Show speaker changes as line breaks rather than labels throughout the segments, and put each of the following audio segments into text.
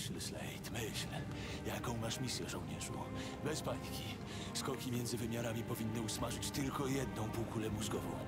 Myśl, Slade, myśl. Jaką masz misję, żołnierzu? Bez paniki. Skoki między wymiarami powinny usmażyć tylko jedną półkulę mózgową.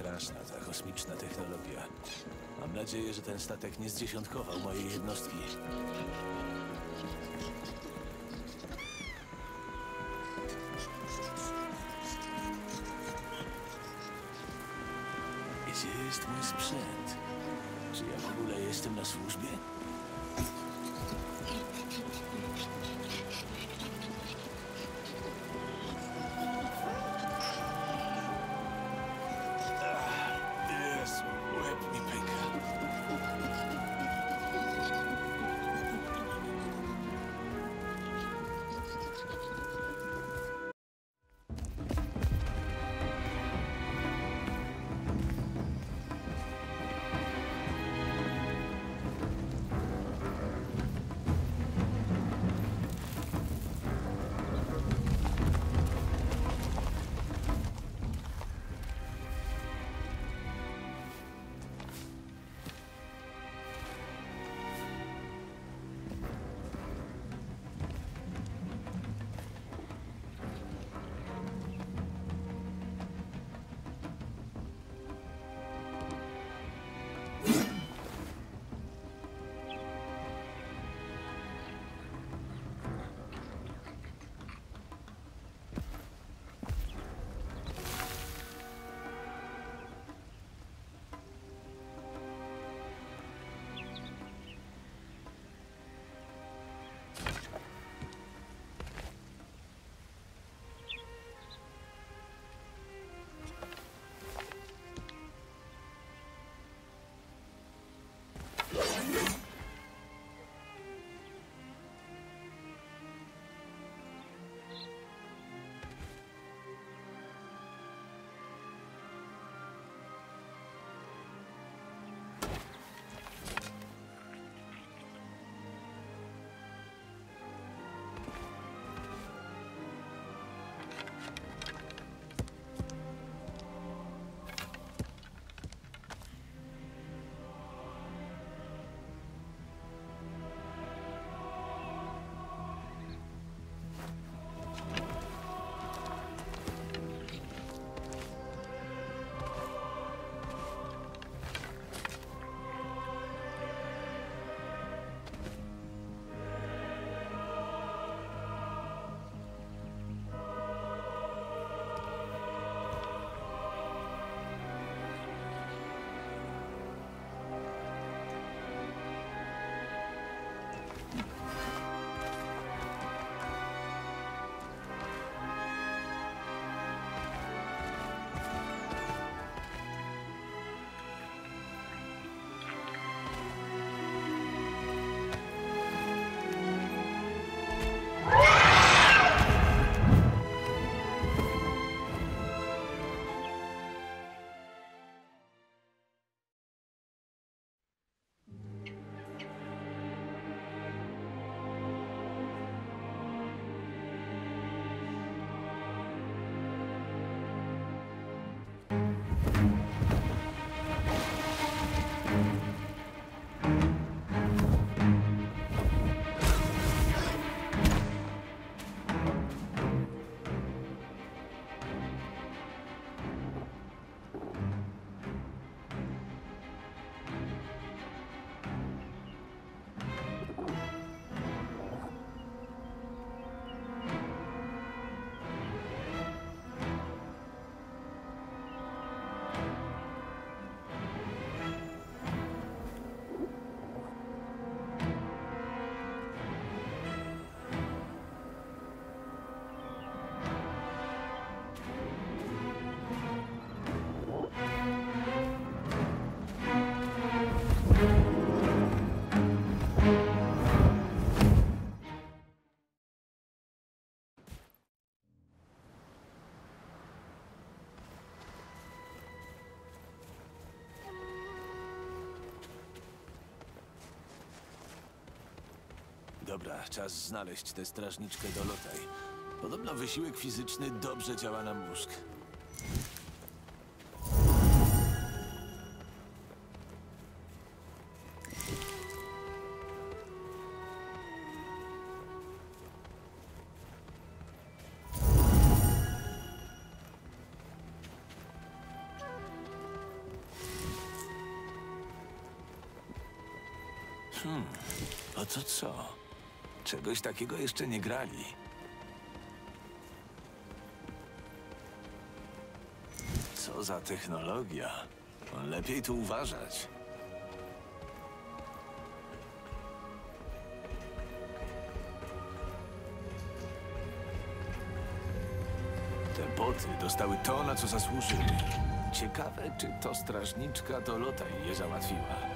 Straszna ta kosmiczna technologia. Mam nadzieję, że ten statek nie zdziesiątkował mojej jednostki. Gdzie jest mój sprzęt? Czy ja w ogóle jestem na służbie? Dobra, czas znaleźć tę strażniczkę do lotaj. Podobno wysiłek fizyczny dobrze działa na mózg. Hmm, a to co? Czegoś takiego jeszcze nie grali. Co za technologia. Lepiej tu uważać. Te boty dostały to, na co zasłużyły. Ciekawe, czy to strażniczka do lotaj je załatwiła.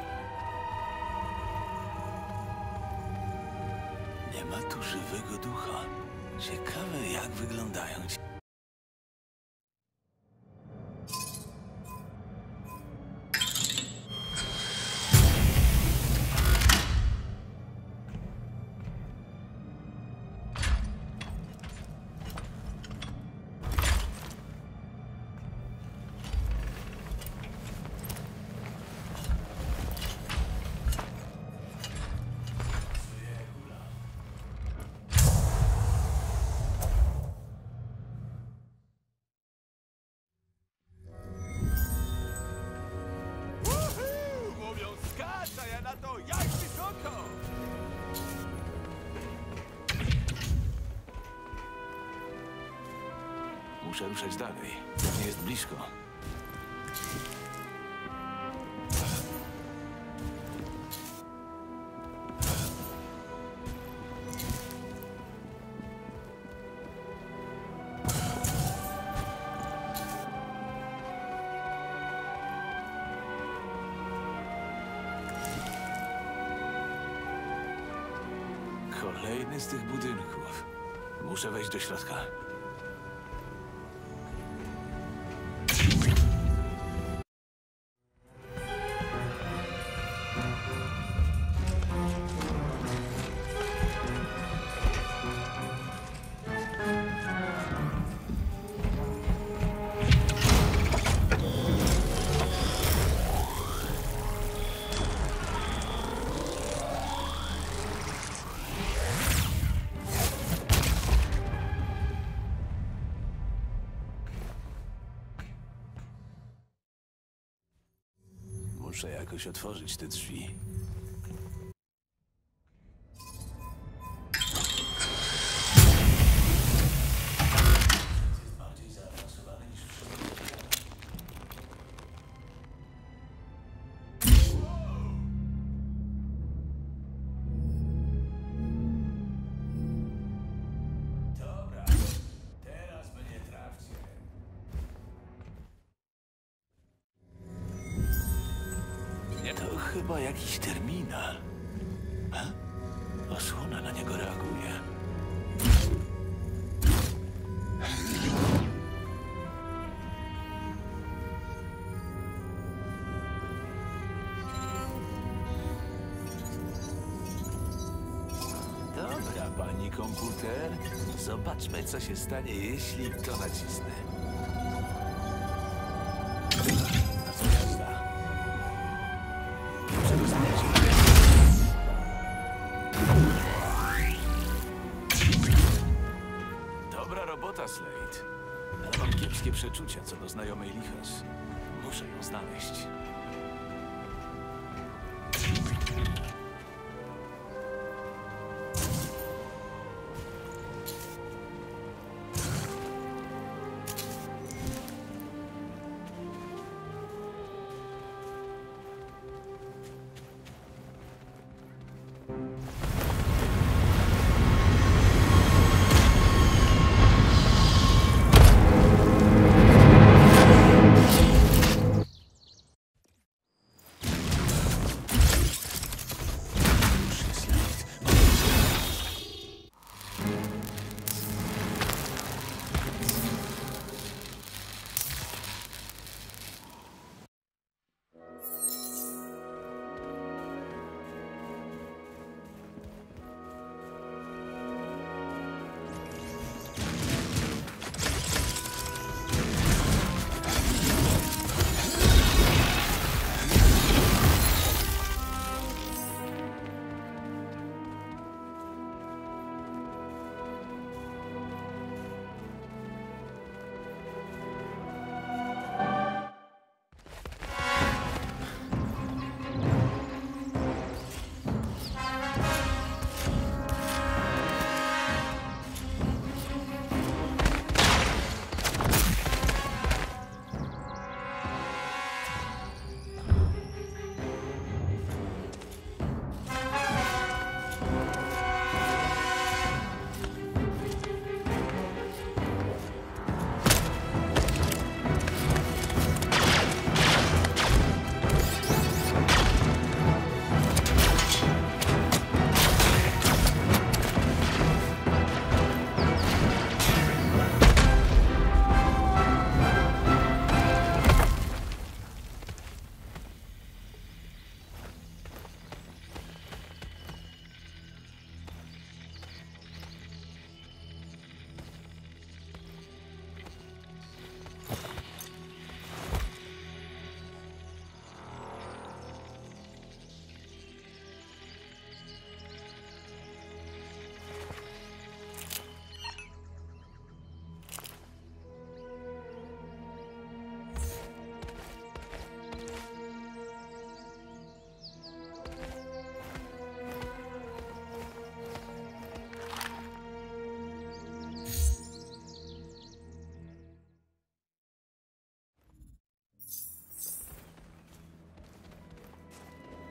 Nie ma tu żywego ducha. Ciekawe, jak wyglądają ci.
To jak wysoko!
Muszę ruszać dalej. Pewnie jest blisko. Jakoś otworzyć te drzwi. Chyba jakiś terminal. A? Osłona na niego reaguje. Dobra, pani komputer. Zobaczmy, co się stanie, jeśli to nacisnę.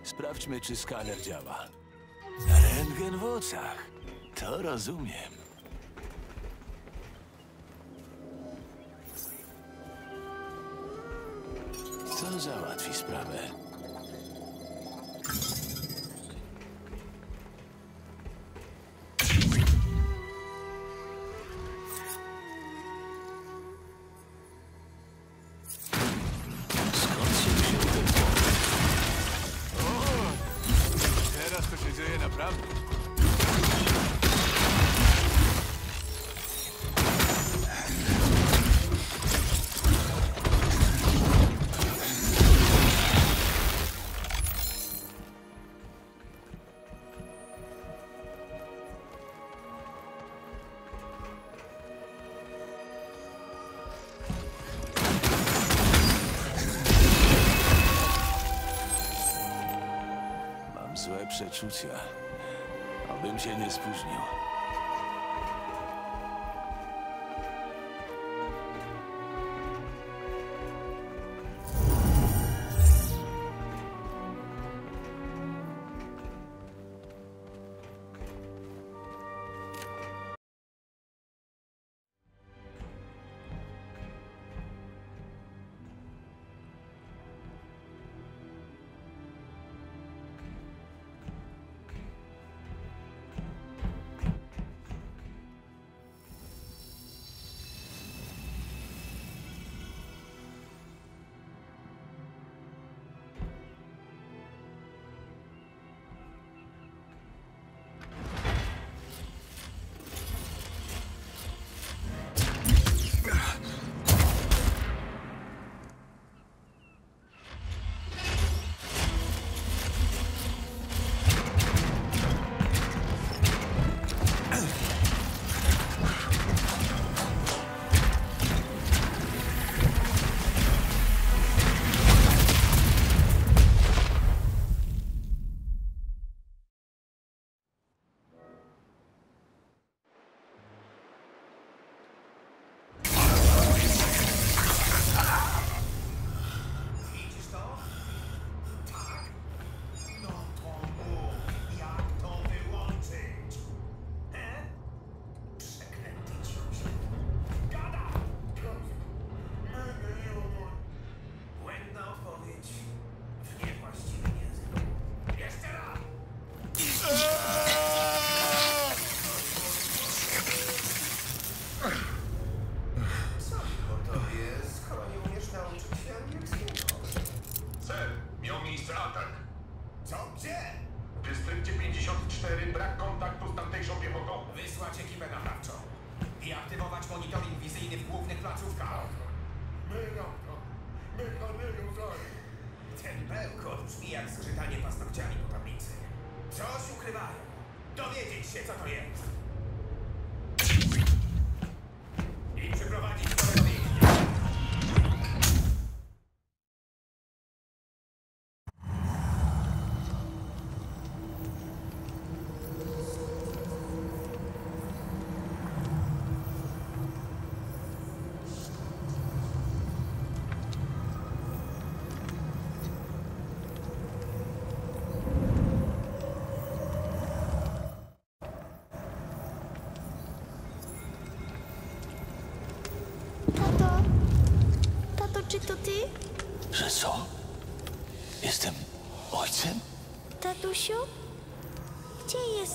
Sprawdźmy, czy skaner działa. Rentgen w oczach. To rozumiem. Co załatwi sprawę? Przeczucia. Abym się nie spóźnił.
Co o tobie, skoro nie umiesz nauczyć się angielskiego?
Ser, miał miejsce atak.
Co? Gdzie?
W dystrykcie 54 brak kontaktu z tamtejszą piechotą.
Wysłać ekipę naprawczą i aktywować monitoring wizyjny w głównych placówkach. Ten bełkot brzmi jak zgrzytanie paznokciami po tablicy. Coś ukrywają. Dowiedzieć się, co to jest.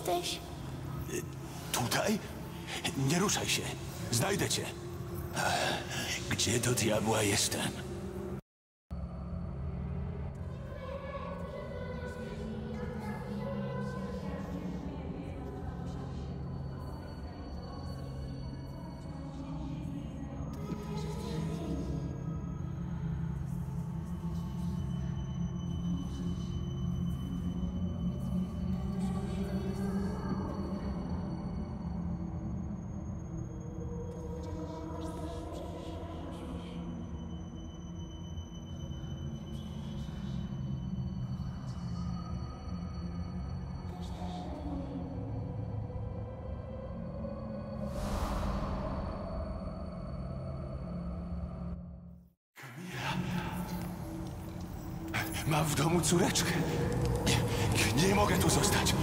Jesteś?
Tutaj? Nie ruszaj się. Znajdę cię. Gdzie do diabła jestem? Mam w domu córeczkę. Nie, nie mogę tu zostać.